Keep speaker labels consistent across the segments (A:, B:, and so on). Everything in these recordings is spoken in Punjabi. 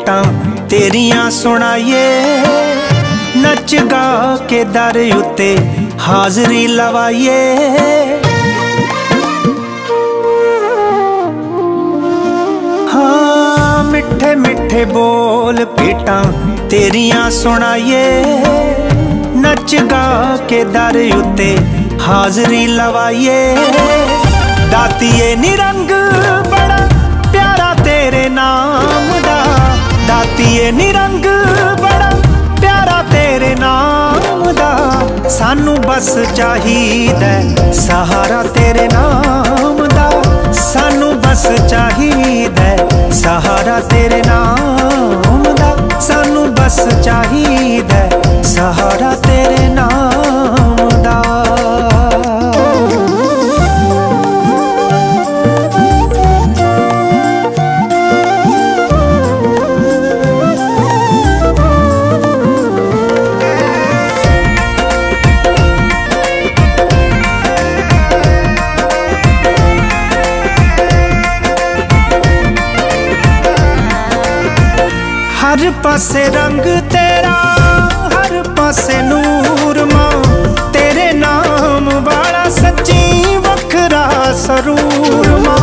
A: ਮਿੱਠੇ ਤੇਰੀਆਂ ਸੁਣਾਈਏ। ਨੱਚ ਗਾ ਕੇ ਦਰ ਉੱਤੇ ਹਾਜ਼ਰੀ ਲਵਾਈਏ। ਹਾਂ, ਮਿੱਠੇ ਮਿੱਠੇ ਬੋਲ ਪੇਟਾਂ ਤੇਰੀਆਂ ਸੁਣਾਈਏ। ਨੱਚ ਗਾ ਕੇ ਦਰ ਉੱਤੇ ਹਾਜ਼ਰੀ ਲਵਾਈਏ। ਦਾਤੀਏ ਨਿਰੰਗ ਬੜਾ ਪਿਆਰਾ ਤੇਰੇ ਨਾਮ ਦਾ ਦਾਤੀਏ ਨਿਰੰਗ ਬੜਾ, ਪਿਆਰਾ ਤੇਰੇ ਨਾਮ ਦਾ। ਸਾਨੂੰ ਬਸ ਚਾਹੀਦਾ ਸਹਾਰਾ ਤੇਰੇ ਨਾਮ ਦਾ। ਸਾਨੂੰ ਬਸ ਚਾਹੀਦਾ ਸਹਾਰਾ ਤੇਰੇ ਨਾਮ ਹਰ ਪਾਸੇ ਰੰਗ ਤੇਰਾ, ਹਰ ਪਾਸੇ ਨੂਰ ਮਾਂ। ਤੇਰੇ ਨਾਮ ਵਾਲਾ ਸੱਚੀ ਵੱਖਰਾ ਸਰੂਰ ਮਾਂ।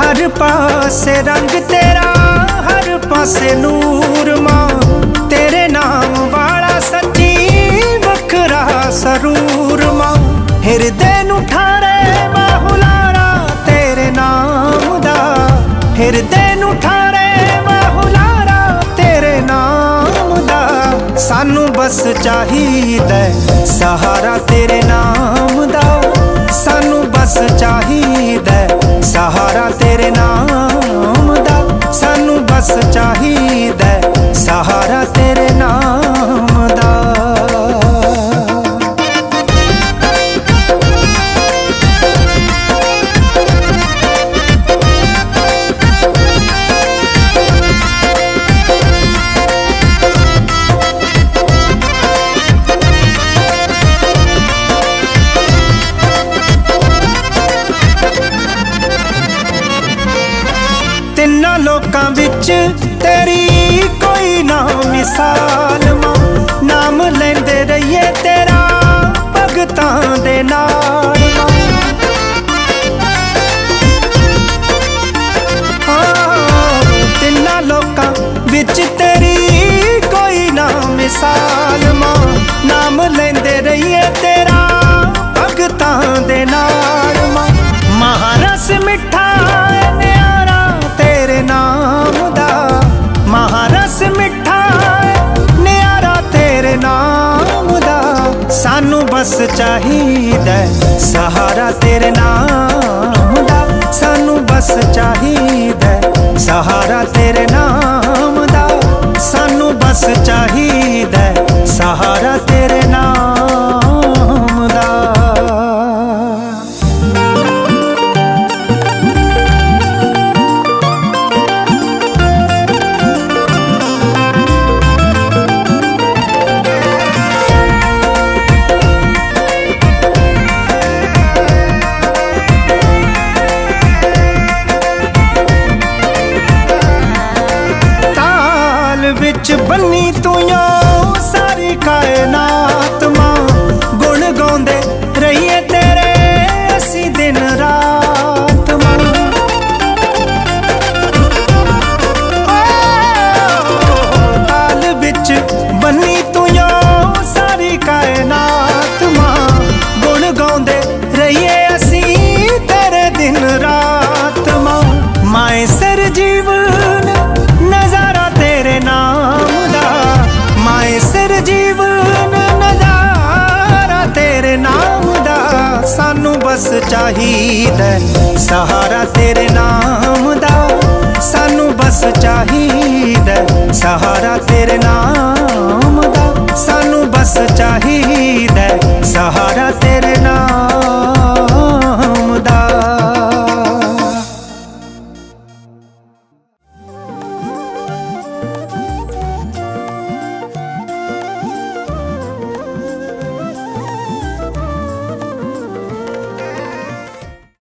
A: ਹਰ ਪਾਸੇ ਰੰਗ ਤੇਰਾ, ਹਰ ਪਾਸੇ ਨੂਰ ਮਾਂ। ਬਸ ਚਾਹੀਦਾ ਸਹਾਰਾ ਤੇਰੇ ਨਾਮ ਦਾ। ਸਾਨੂੰ ਬਸ ਚਾਹੀਦਾ ਤਿੰਨਾਂ ਲੋਕਾਂ ਵਿੱਚ ਤੇਰੀ ਕੋਈ ਨਾ ਮਿਸਾਲ ਮਾਂ। ਨਾਮ ਲੈਂਦੇ ਰਹੀਏ ਤੇਰਾ ਭਗਤਾਂ ਦੇ ਨਾਲ ਹਾਂ, ਤਿੰਨਾਂ ਲੋਕਾਂ ਵਿੱਚ ਸਾਨੂੰ ਬਸ ਚਾਹੀਦਾ ਸਹਾਰਾ ਤੇਰੇ ਨਾਮ ਦਾ ਸਾਨੂੰ ਬਸ ਚਾਹੀਦਾ ਸਹਾਰਾ ਤੇਰੇ ਨਾਮ ਵਿੱਚ ਬੰਨੀ ਤੂੰ ਯੋ ਸਾਰੀ ਕਾਇਨਾਤ ਮਾਂ ਗੁਣ ਗਾਉਂਦੇ ਰਹੀਏ ਤੇਰੇ ਅਸੀਂ ਦਿਨ ਰਾਤ ਮਾਂ ਤਾਲ ਵਿੱਚ ਬੰਨੀ ਤੂੰ ਯੋ ਸਾਰੀ ਕਾਇਨਾਤ ਚਾਹੀਦਾ ਸਹਾਰਾ ਤੇਰੇ ਨਾਮ ਦਾ, ਸਾਨੂੰ ਬਸ ਚਾਹੀਦਾ ਸਹਾਰਾ ਤੇਰੇ ਨਾਮ ਦਾ, ਸਾਨੂੰ ਬਸ ਚਾਹੀਦਾ ਸਹਾਰਾ ਤੇਰੇ